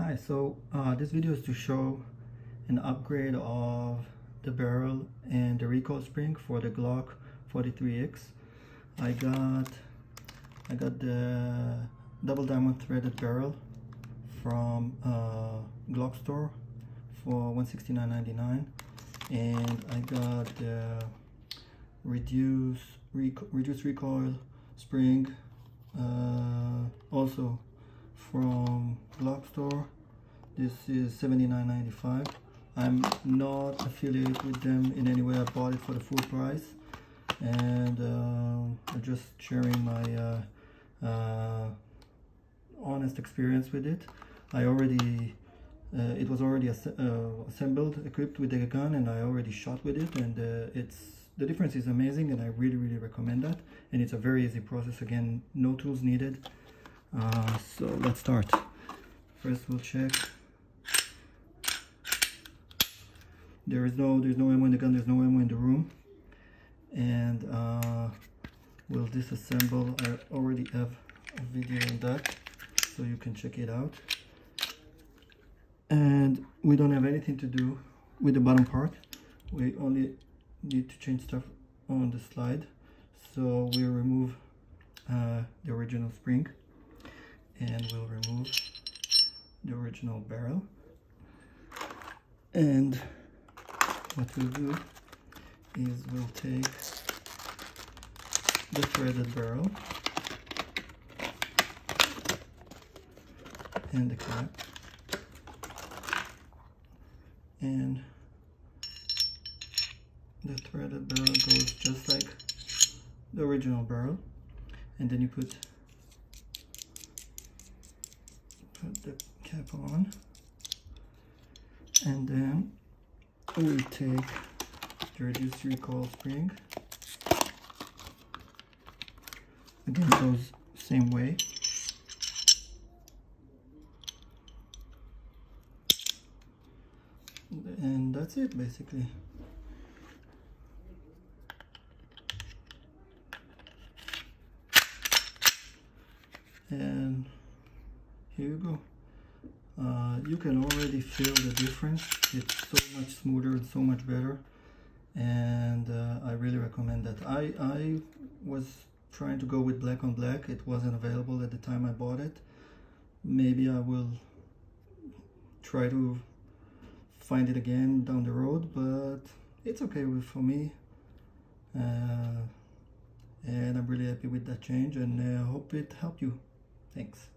Hi, so uh, this video is to show an upgrade of the barrel and the recoil spring for the Glock 43X. I got I got the double diamond threaded barrel from uh, Glock store for 169.99 and I got the reduce rec reduced recoil spring uh, also from Glock store. This is 79.95 I'm not affiliated with them in any way. I bought it for the full price. And uh, I'm just sharing my uh, uh, honest experience with it. I already uh, it was already as uh, assembled equipped with the gun and I already shot with it. And uh, it's the difference is amazing and I really really recommend that. And it's a very easy process. Again no tools needed uh, so let's start. First we'll check. There is no there's no ammo in the gun there's no ammo in the room. And uh, we'll disassemble. I already have a video on that so you can check it out. And we don't have anything to do with the bottom part. We only need to change stuff on the slide. So we'll remove uh, the original spring and we'll remove the original barrel. And what we'll do is we'll take the threaded barrel and the cap. And the threaded barrel goes just like the original barrel. And then you put put the cap on. And then we take the reduced recoil spring. Again goes same way. And that's it basically. And here you go. Uh, you can already feel the difference. It's so much smoother and so much better. And uh, I really recommend that. I, I was trying to go with black on black. It wasn't available at the time I bought it. Maybe I will try to find it again down the road but it's okay with for me. Uh, and I'm really happy with that change and I hope it helped you. Thanks